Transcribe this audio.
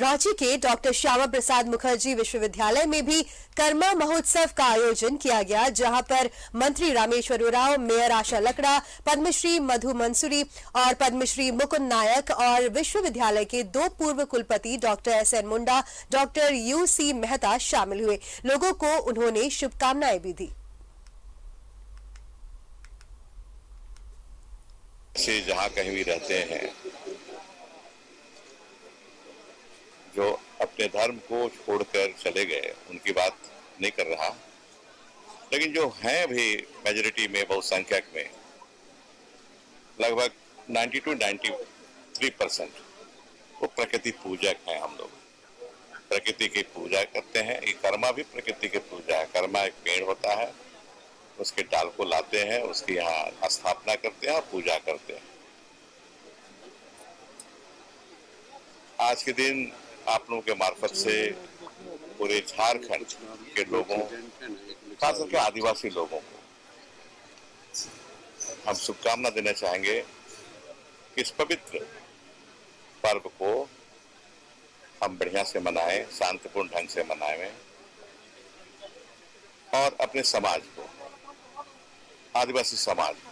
रांची के डॉक्टर श्यामा प्रसाद मुखर्जी विश्वविद्यालय में भी कर्मा महोत्सव का आयोजन किया गया, जहाँ पर मंत्री रामेश्वर उराव, मेयर आशा लकड़ा, पद्मश्री मधु मंसूरी और पद्मश्री मुकुंद नायक और विश्वविद्यालय के दो पूर्व कुलपति doctor S N Munda, doctor U C Mehta शामिल हुए। लोगों को उन्होंने शुभकामनाएँ भी दी। से जहाँ कहीं भी रहते हैं जो अपने धर्म को छोड़कर चले गए, उनकी बात नहीं कर रहा। लेकिन जो हैं भी मेजोरिटी में बहुसंख्यक में, लगभग 90 टू 93 परसेंट वो प्रकृति पूजक हैं हम लोग। प्रकृति की पूजा करते हैं, ये कर्मा भी प्रकृति की पूजा है। कर्मा एक पेड़ होता है, उसके डाल को लाते हैं, उसकी यहाँ स्थापना करते हैं और पूजा करते हैं। आज के दिन आप लोगों के मार्फत से पूरे झारखंड के लोगों खास करके आदिवासी लोगों को हम शुभकामना देना चाहेंगे कि इस पवित्र पर्व को हम बढ़िया से मनाएँ, शांतिपूर्ण ढंग से मनाएँ और अपने समाज को, आदिवासी समाज को